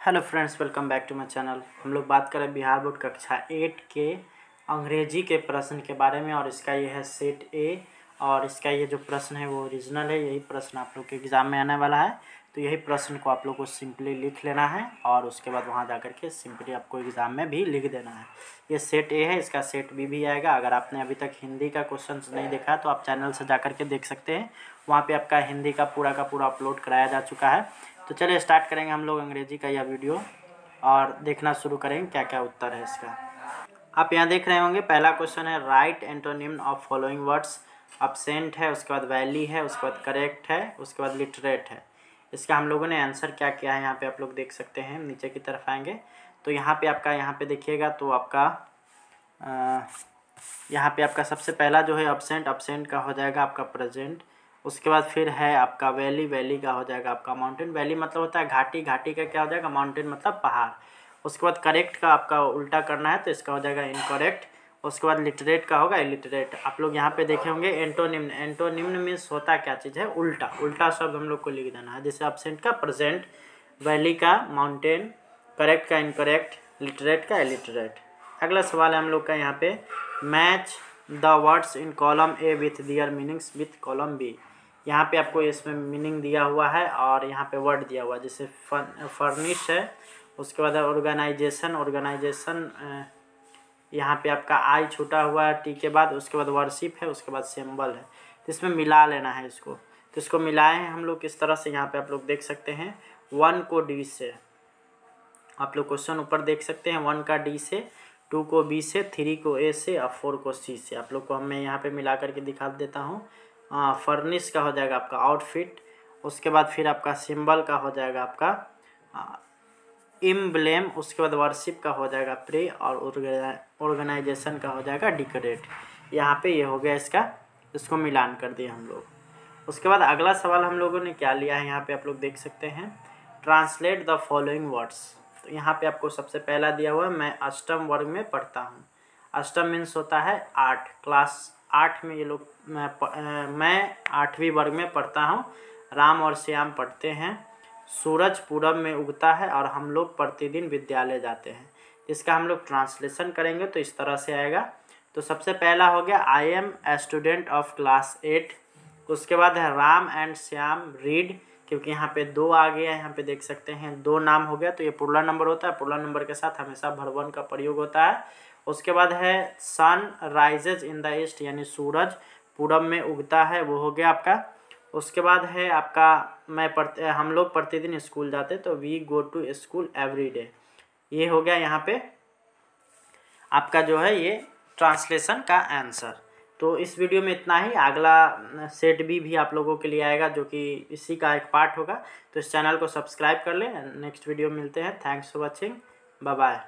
Hello friends, welcome back to my channel. हम लोग बात करें बिहार बोर्ड कक्षा एट के अंग्रेज़ी के प्रश्न के बारे में, और इसका ये है सेट ए, और इसका ये जो प्रश्न है वो ओरिजिनल है, यही प्रश्न आप लोग के एग्ज़ाम में आने वाला है। तो यही प्रश्न को आप लोग को सिंपली लिख लेना है और उसके बाद वहाँ जा कर के सिंपली आपको एग्ज़ाम में भी लिख देना है। ये सेट ए है, इसका सेट बी भी आएगा। अगर आपने अभी तक हिंदी का क्वेश्चन नहीं देखा तो आप चैनल से जा कर के देख सकते हैं। वहाँ पे आपका हिंदी का पूरा का पूरा अपलोड कराया जा चुका है। तो चलिए स्टार्ट करेंगे हम लोग अंग्रेज़ी का यह वीडियो और देखना शुरू करेंगे क्या क्या उत्तर है इसका। आप यहाँ देख रहे होंगे, पहला क्वेश्चन है write antonym of following words absent है, उसके बाद वैली है, उसके बाद करेक्ट है, उसके बाद लिटरेट है। इसका हम लोगों ने आंसर क्या किया है, यहाँ पे आप लोग देख सकते हैं, नीचे की तरफ़ आएँगे। तो यहाँ पे आपका, यहाँ पे देखिएगा तो आपका यहाँ पे आपका सबसे पहला जो है अपसेंट अपसेंट का हो जाएगा आपका प्रेजेंट उसके बाद फिर है आपका वैली वैली का हो जाएगा आपका माउंटेन वैली मतलब होता है घाटी घाटी का क्या हो जाएगा? माउंटेन मतलब पहाड़। उसके बाद करेक्ट का आपका उल्टा करना है तो इसका हो जाएगा इनकरेक्ट उसके बाद लिटरेट का होगा इलिटरेट आप लोग यहाँ पे देखे होंगे एंटोनिम्न एंटोनिम्न मीन्स होता क्या चीज़ है? उल्टा। उल्टा शब्द हम लोग को लिख देना है। जैसे अपसेंट का प्रेजेंट वैली का माउंटेन करेक्ट का इनकरेक्ट लिटरेट का इलिटरेट अगला सवाल है हम लोग का यहाँ पे match the words in column A with their meanings with column B यहाँ पे आपको इसमें मीनिंग दिया हुआ है और यहाँ पे वर्ड दिया हुआ है। जैसे फर्निश है, उसके बाद ऑर्गेनाइजेशन ऑर्गेनाइजेशन यहाँ पे आपका आई छूटा हुआ है टी के बाद, उसके बाद वर्शिप है, उसके बाद सिंबल है। तो इसमें मिला लेना है इसको। तो इसको मिलाए हैं हम लोग किस तरह से यहाँ पे आप लोग देख सकते हैं। वन को डी से। आप लोग क्वेश्चन ऊपर देख सकते हैं, वन का डी से टू को बी से थ्री को ए से और फोर को सी से। आप लोग को मैं यहाँ पे मिला करके दिखा देता हूँ। फर्निश का हो जाएगा आपका आउटफिट उसके बाद फिर आपका सिंबल का हो जाएगा आपका इम्ब्लेम, उसके बाद वर्शिप का हो जाएगा प्रे और ऑर्गेनाइजेशन का हो जाएगा डिकोरेट। यहाँ पे ये हो गया इसका, इसको मिलान कर दिया हम लोग। उसके बाद अगला सवाल हम लोगों ने क्या लिया है, यहाँ पे आप लोग देख सकते हैं। Translate the following words. तो यहाँ पे आपको सबसे पहला दिया हुआ है मैं अष्टम वर्ग में पढ़ता हूँ। अष्टम मीन्स होता है आठ। क्लास आठ में ये लोग, मैं मैं आठवीं वर्ग में पढ़ता हूँ। राम और श्याम पढ़ते हैं। सूरज पूरब में उगता है और हम लोग प्रतिदिन विद्यालय जाते हैं। इसका हम लोग ट्रांसलेशन करेंगे तो इस तरह से आएगा। तो सबसे पहला हो गया I am a student of class eight उसके बाद है राम एंड श्याम रीड क्योंकि यहाँ पे दो आ गया यहाँ पे देख सकते हैं, दो नाम हो गया तो ये पुरला नंबर होता है पुरला नंबर के साथ हमेशा भरवन का प्रयोग होता है। उसके बाद है sun rises in the east यानी सूरज पूरब में उगता है, वो हो गया आपका। उसके बाद है आपका, मैं पढ़ते हम लोग प्रतिदिन स्कूल जाते तो we go to school every day ये हो गया यहाँ पे आपका जो है ये ट्रांसलेशन का आंसर तो इस वीडियो में इतना ही। अगला सेट बी भी आप लोगों के लिए आएगा, जो कि इसी का एक पार्ट होगा। तो इस चैनल को सब्सक्राइब कर लें। नेक्स्ट वीडियो मिलते हैं। Thanks for watching bye